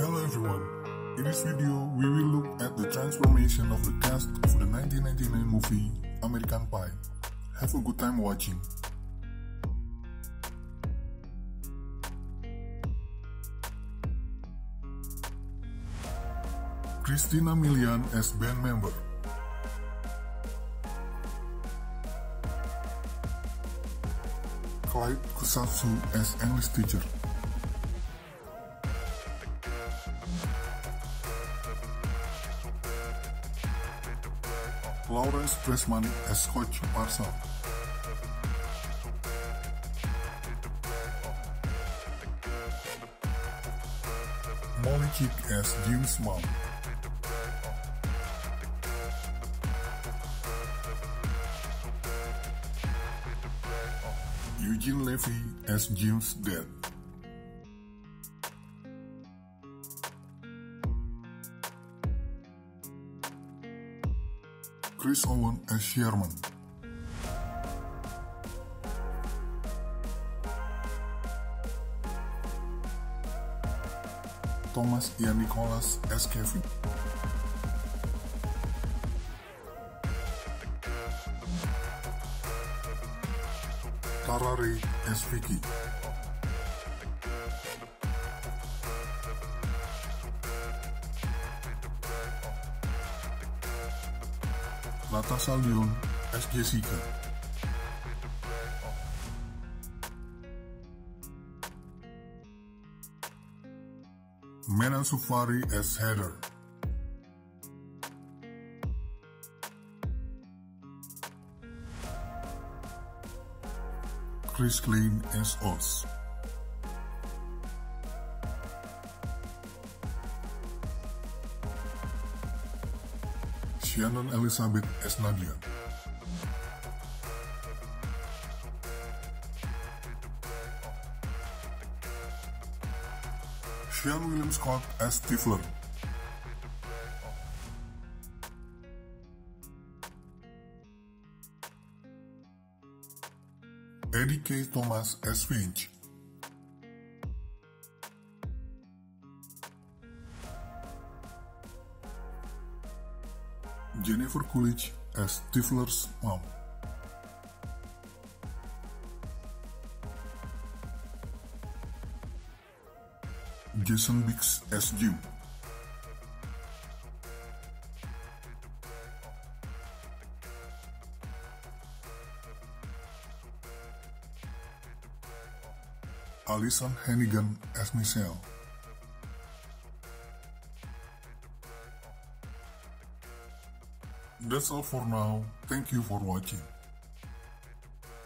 Hello everyone. In this video, we will look at the transformation of the cast of the 1999 movie American Pie. Have a good time watching. Christina Milian as band member. Clyde Kusatsu as English teacher. Lawrence Pressman as Coach Marshall. Molly Cheek as Jim's mom. Eugene Levy as Jim's dad. Chris Owen as Sherman. Thomas Ian Nicholas as Kevin. Tara Ray as Vicky. Natasha Lyonne as Jessica. Mena Suvari as Heather. Chris Klein as Oz. Shannon Elizabeth as. Seann William Scott as Stifler. Eddie Kaye Thomas as Finch. Jennifer Coolidge as Stifler's mom. Jason Biggs as Jim. Alyson Hannigan as Michelle. That's all for now. Thank you for watching.